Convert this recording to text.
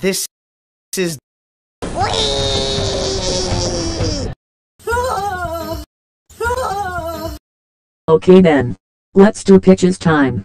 This is Okay then. Let's do pitches time.